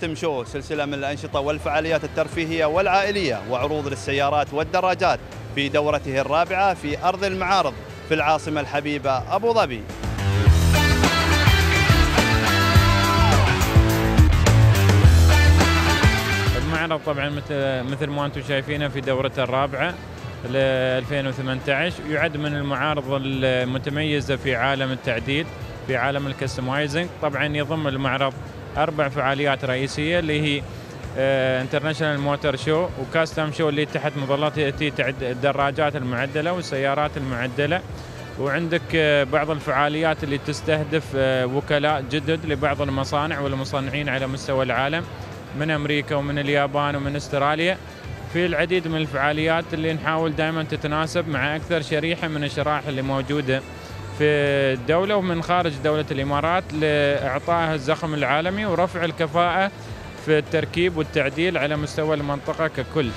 كاستم شو سلسلة من الأنشطة والفعاليات الترفيهية والعائلية وعروض للسيارات والدراجات في دورته الرابعة في أرض المعارض في العاصمة الحبيبة أبو ظبي. المعرض طبعا مثل مثل ما أنتم شايفينه في دورته الرابعة ل 2018 يعد من المعارض المتميزة في عالم التعديل في عالم ال customizing. طبعا يضم المعرض أربع فعاليات رئيسية اللي هي international motor show و custom show اللي تحت مظلات الدراجات المعدلة والسيارات المعدلة. وعندك آه، بعض الفعاليات اللي تستهدف آه، وكلاء جدد لبعض المصانع والمصنعين على مستوى العالم من أمريكا ومن اليابان ومن أستراليا. في العديد من الفعاليات اللي نحاول دائما تتناسب مع أكثر شريحة من الشرائح اللي موجودة. في الدولة ومن خارج دولة الإمارات لاعطائها الزخم العالمي ورفع الكفاءة في التركيب والتعديل على مستوى المنطقة ككل.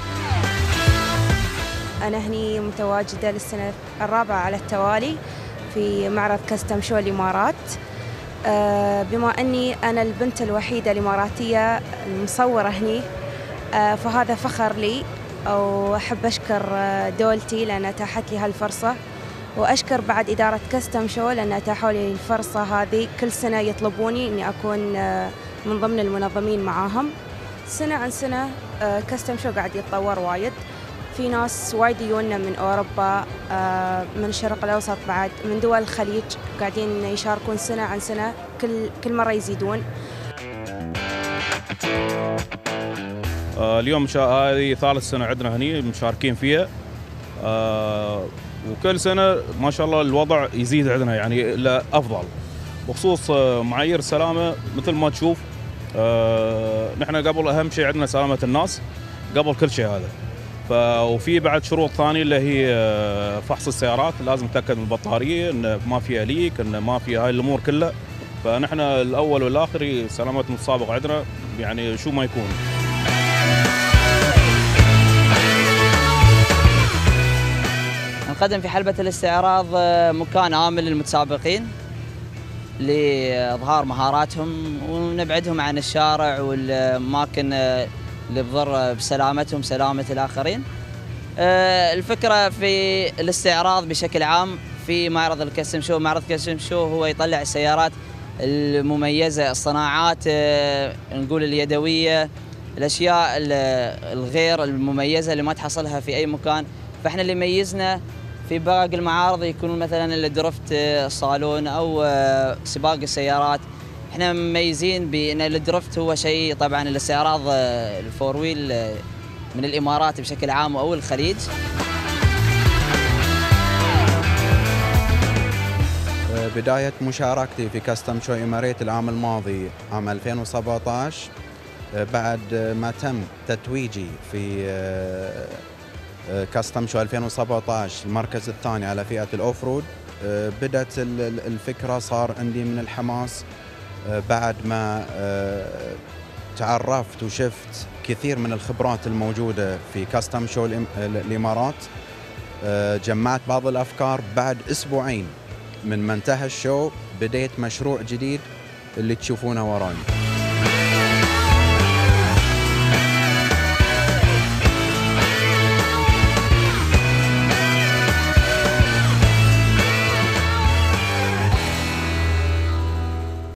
أنا هني متواجدة للسنة الرابعة على التوالي في معرض كاستم شو الإمارات آه، بما أني أنا البنت الوحيدة الإماراتية المصورة هني آه، فهذا فخر لي وأحب أشكر آه، دولتي لأن أتاحت لي هالفرصة وأشكر بعد إدارة كاستم شو لأن أتاحوا لي الفرصة هذه. كل سنة يطلبوني أني أكون من ضمن المنظمين معاهم. سنة عن سنة كاستم شو قاعد يتطور وايد. في ناس وايد يجونا من أوروبا آه، من الشرق الأوسط بعد من دول الخليج قاعدين يشاركون سنة عن سنة. كل كل مرة يزيدون. آه، اليوم هذه ثالث سنة عندنا هني مشاركين فيها. آه، وكل سنة ما شاء الله الوضع يزيد عندنا يعني إلى أفضل. بخصوص معايير السلامه مثل ما تشوف نحن قبل أهم شيء عندنا سلامة الناس قبل كل شيء هذا. وفي بعد شروط ثانية اللي هي آه، فحص السيارات لازم نتأكد من البطارية إن ما فيها ليك إن ما فيها هاي الأمور كلها. فنحن الأول والآخر سلامة المتسابق عندنا يعني شو ما يكون. نقدم في حلبة الاستعراض آه، مكان آمن للمتسابقين لإظهار مهاراتهم ونبعدهم عن الشارع والأماكن آه، اللي بضر بسلامتهم سلامة الآخرين. آه، الفكرة في الاستعراض بشكل عام في معرض الكسم شو. معرض كسم شو هو يطلع السيارات المميزة الصناعات نقول اليدوية الأشياء الغير المميزة اللي ما تحصلها في أي مكان. فإحنا اللي يميزنا في باقي المعارض يكونون مثلا الدرفت آه، صالون أو سباق السيارات. إحنا مميزين بأن الدرفت هو شيء طبعا الاستعراض آه، الفور ويل آه، من الإمارات بشكل عام أو الخليج. آه، بداية مشاركتي في كاستم شو إماريت العام الماضي عام 2017 بعد ما تم تتويجي في كاستم شو 2017 المركز الثاني على فئة الأوف رود. بدأت الفكرة صار عندي من الحماس. آه، بعد ما آه، تعرفت وشفت كثير من الخبرات الموجودة في كاستم شو الإمارات. آه، جمعت بعض الأفكار. بعد أسبوعين من ما انتهى الشو بديت مشروع جديد اللي تشوفونه وراي.